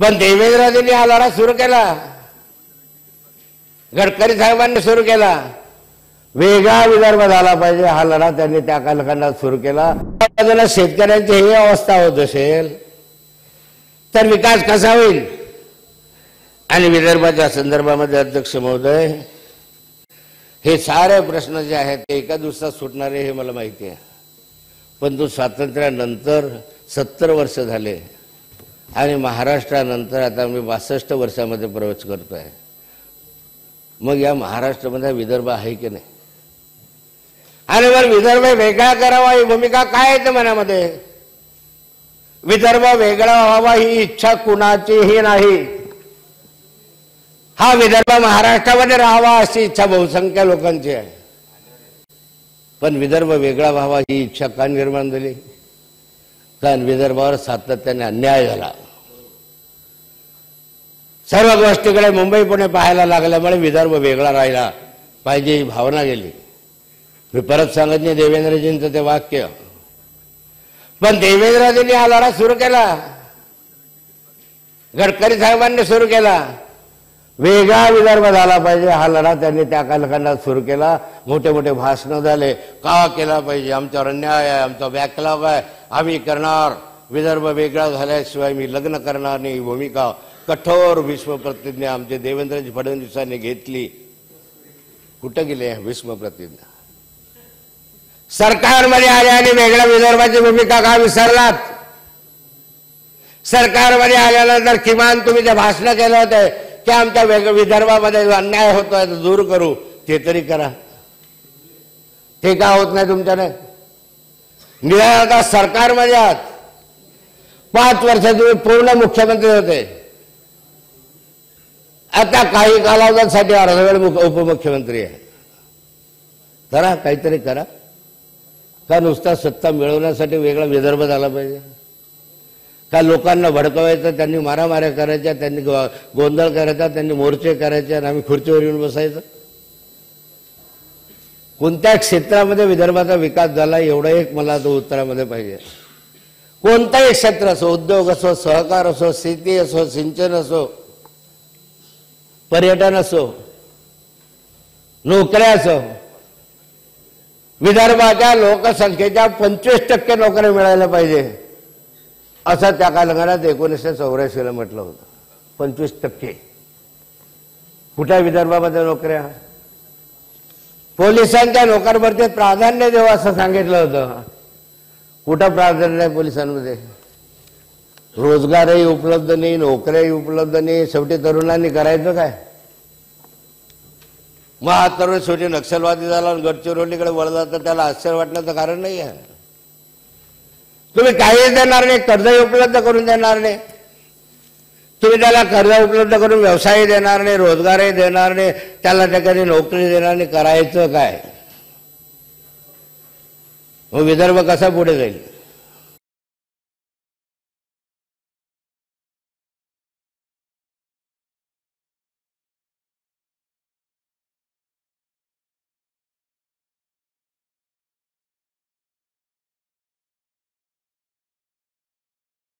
पण देवेंद्रजींनी हा लढा सुरू केला. गडकरी साहेबांनी सुरू केला. वेगळा विदर्भ झाला पाहिजे हा लढा त्यांनी त्या कालखंडात सुरू केला. बाजूला शेतकऱ्यांची ही अवस्था होत असेल तर विकास कसा होईल? आणि विदर्भाच्या संदर्भामध्ये अध्यक्ष महोदय हे सारे प्रश्न जे आहेत ते एका दिवसात सुटणारे हे मला माहिती आहे. पण तो स्वातंत्र्यानंतर सत्तर वर्ष झाले. आणि महाराष्ट्रानंतर आता मी बासष्ट वर्षामध्ये प्रवेश करतोय. मग या महाराष्ट्रामध्ये विदर्भ आहे की नाही? आणि मग विदर्भ वेगळा करावा ही भूमिका काय येते मनामध्ये? विदर्भ वेगळा व्हावा ही इच्छा कुणाचीही नाही. हा विदर्भ महाराष्ट्रामध्ये राहावा अशी इच्छा बहुसंख्या लोकांची आहे. पण विदर्भ वेगळा व्हावा ही इच्छा का निर्माण झाली? विदर्भावर सातत्याने अन्याय झाला. सर्व गोष्टीकडे मुंबई पुणे पाहायला लागल्यामुळे विदर्भ वेगळा राहिला पाहिजे ही भावना गेली. मी परत सांगत नाही देवेंद्रजींचं ते वाक्य. पण देवेंद्रजींनी हा लढा सुरू केला. गडकरी साहेबांनी सुरू केला. वेगळा विदर्भ झाला पाहिजे हा लढा त्यांनी त्या कालखंडात सुरू केला. मोठे मोठे भाषणं झाले. का केला पाहिजे? आमच्यावर अन्याय आहे आमचा बॅकलॉग आहे. आम्ही करणार. विदर्भ वेगळा झाल्याशिवाय मी लग्न करणार नाही भूमिका. कठोर भीष्म प्रतिज्ञा आमचे देवेंद्रजी फडणवीसांनी घेतली. कुठं गेले भीष्म प्रतिज्ञा सरकारमध्ये आले आणि वेगळ्या विदर्भाची भूमिका का विसरलात? सरकारमध्ये आल्यानंतर किमान तुम्ही जे भाषण केलं होतं त्या आमच्या वेग विदर्भामध्ये जो अन्याय होतोय तो दूर करू. ते तरी करा. ते का होत नाही तुमच्याने निराळ आता सरकारमध्ये आहात. पाच वर्ष तुम्ही पूर्ण मुख्यमंत्री होते. आता काही कालावधीसाठी अर्धवेळ उपमुख्यमंत्री आहे. करा काहीतरी करा. का नुसता सत्ता मिळवण्यासाठी वेगळा विदर्भ झाला पाहिजे? का लोकांना भडकवायचं त्यांनी मारामाऱ्या करायच्या त्यांनी गोंधळ करायचा त्यांनी मोर्चे करायचे आणि आम्ही खुर्चीवर येऊन बसायचं? कोणत्या क्षेत्रामध्ये विदर्भाचा विकास झाला एवढं एक मला तो उत्तरामध्ये पाहिजे. कोणताही क्षेत्र असो उद्योग असो सहकार असो शेती असो सिंचन असो पर्यटन असो नोकऱ्या असो विदर्भाच्या लोकसंख्येच्या पंचवीस टक्के नोकऱ्या मिळायला पाहिजे. असं त्या कालगणात एकोणीसशे चौऱ्याऐंशीला म्हटलं होतं. पंचवीस टक्के. कुठल्या विदर्भामध्ये नोकऱ्या? पोलिसांच्या नोकर प्राधान्य देऊ असं सांगितलं होतं. कुठं प्राधान्य आहे पोलिसांमध्ये? रोजगारही उपलब्ध नाही नोकऱ्याही उपलब्ध नाही. शेवटी तरुणांनी करायचं काय? मग हा तरुण शेवटी नक्षलवादी झाला गडचिरोलीकडे वळला तर त्याला आश्चर्य वाटण्याचं कारण नाही आहे. तुम्ही काहीच देणार नाही कर्जही उपलब्ध करून देणार नाही. तुम्ही त्याला कर्ज उपलब्ध करून व्यवसायही देणार नाही रोजगारही देणार नाही त्याला ठिकाणी नोकरी देणार नाही करायचं काय? मग विदर्भ कसा पुढे जाईल?